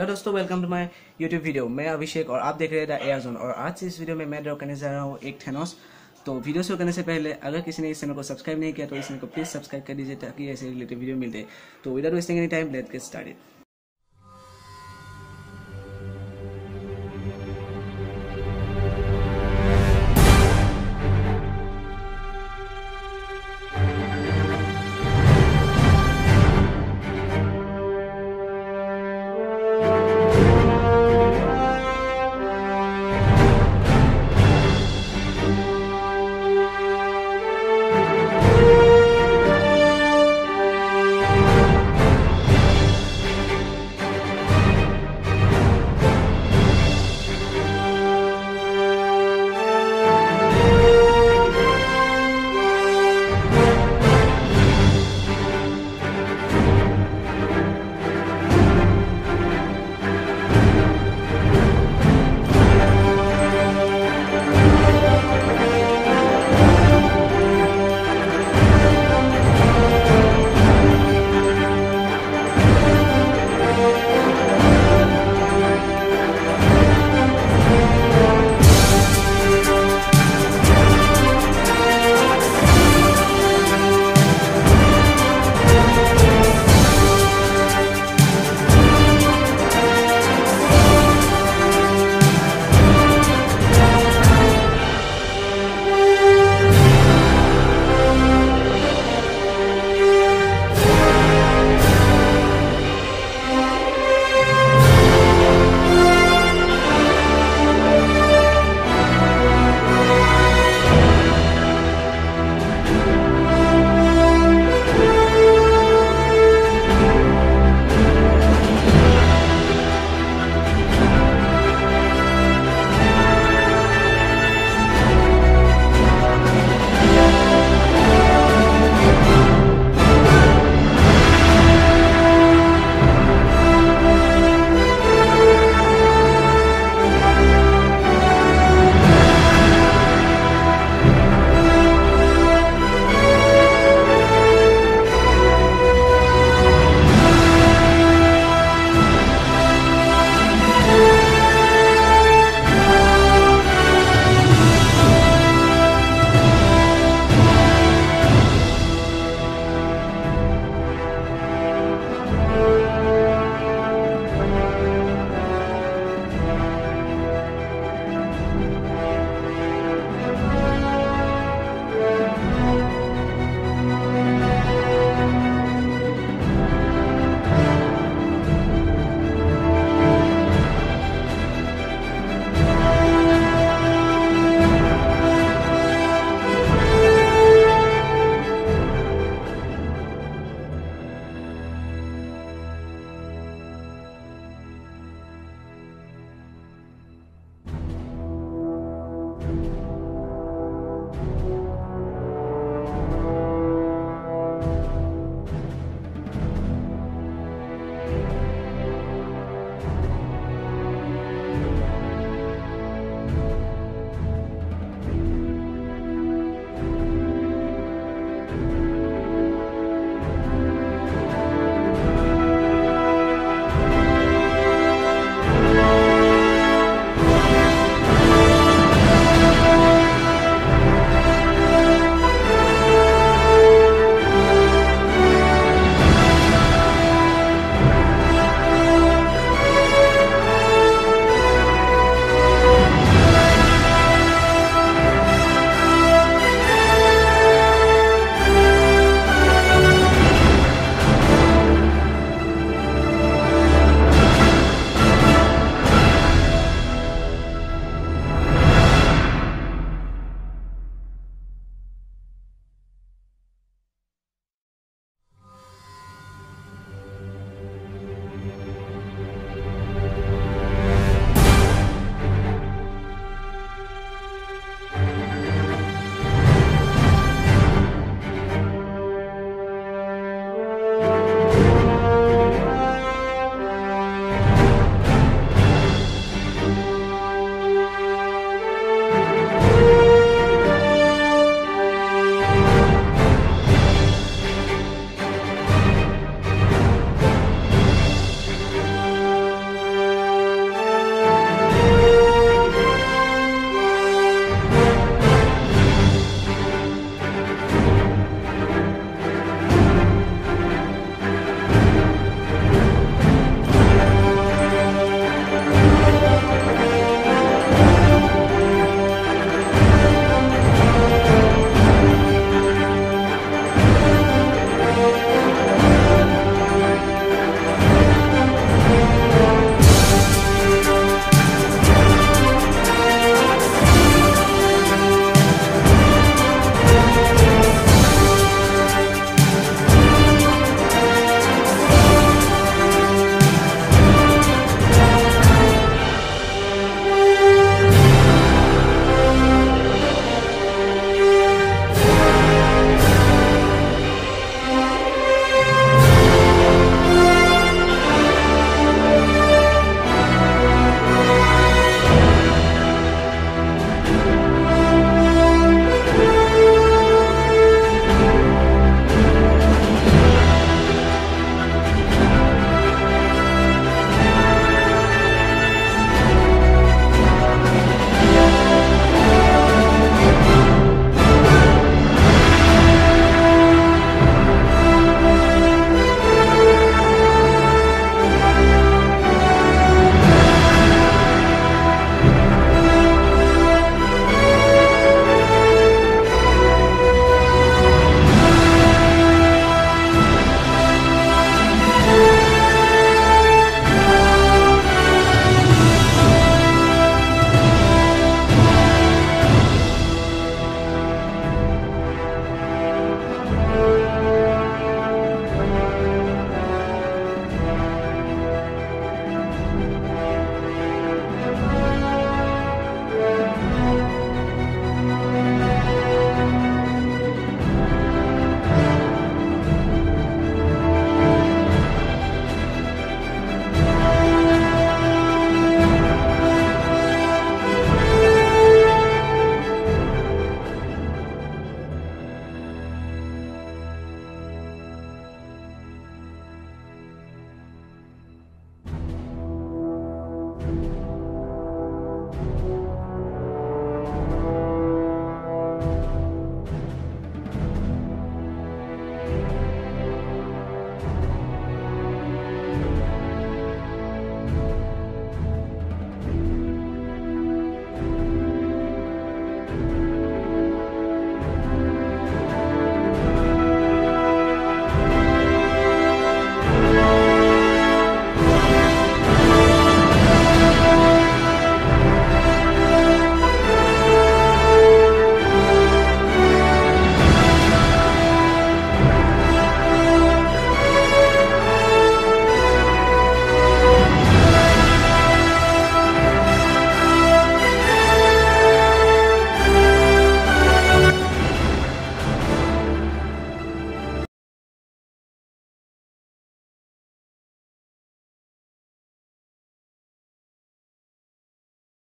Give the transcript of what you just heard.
Hello दोस्तों welcome to my YouTube video मैं अभिषेक और आप देख रहे हैं द एयर जोन और आज से इस वीडियो में मैं ड्रॉ करने जा रहा हूँ एक थेनोस तो वीडियो शुरू करने से पहले, अगर किसी ने इस चैनल को सब्सक्राइब नहीं किया तो इस चैनल को प्लीज़ सब्सक्राइब कर दीजिए ताकि ऐसे रिलेटेड वीडियो मिलते। तो without wasting any time let get started